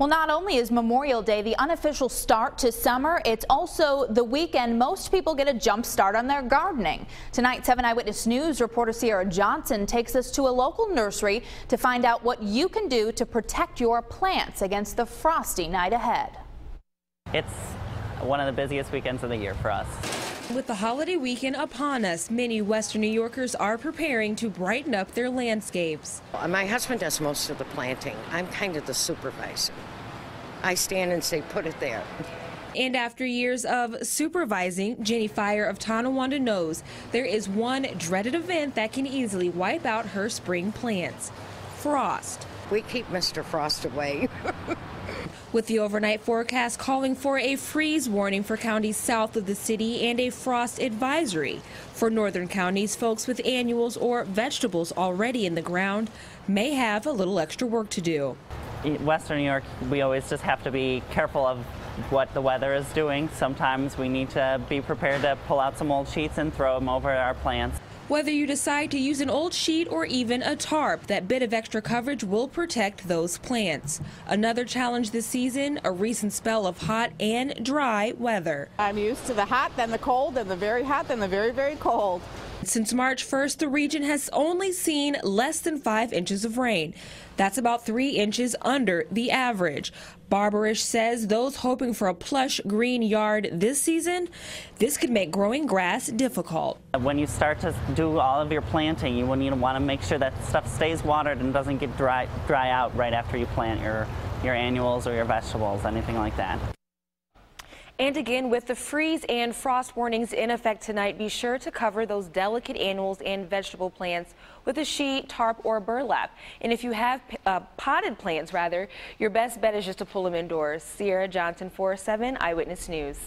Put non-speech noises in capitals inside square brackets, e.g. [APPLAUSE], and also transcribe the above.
Well, not only is Memorial Day the unofficial start to summer, it's also the weekend most people get a jump start on their gardening. Tonight, 7 Eyewitness News reporter Sierra Johnson takes us to a local nursery to find out what you can do to protect your plants against the frosty night ahead. It's one of the busiest weekends of the year for us. With the holiday weekend upon us, many Western New Yorkers are preparing to brighten up their landscapes. My husband does most of the planting. I'm kind of the supervisor. I stand and say, put it there. And after years of supervising, Jenny Fire of Tonawanda knows there is one dreaded event that can easily wipe out her spring plants frost. We keep Mr. Frost away. [LAUGHS] With the overnight forecast calling for a freeze warning for counties south of the city and a frost advisory. For northern counties, folks with annuals or vegetables already in the ground may have a little extra work to do. In Western New York, we always just have to be careful of what the weather is doing. Sometimes we need to be prepared to pull out some old sheets and throw them over our plants. Whether you decide to use an old sheet or even a tarp, that bit of extra coverage will protect those plants. Another challenge this season, a recent spell of hot and dry weather. I'm used to the hot, then the cold, then the very hot, then the very, very cold. Since March 1st, the region has only seen less than five inches of rain. That's about three inches under the average. Barbarish says those hoping for a plush green yard this season, this could make growing grass difficult. When you start to do all of your planting, you will need to want to make sure that stuff stays watered and doesn't get dry, dry out right after you plant your, your annuals or your vegetables, anything like that. And again, with the freeze and frost warnings in effect tonight, be sure to cover those delicate annuals and vegetable plants with a sheet, tarp, or burlap. And if you have uh, potted plants, rather, your best bet is just to pull them indoors. Sierra Johnson, 407 Eyewitness News.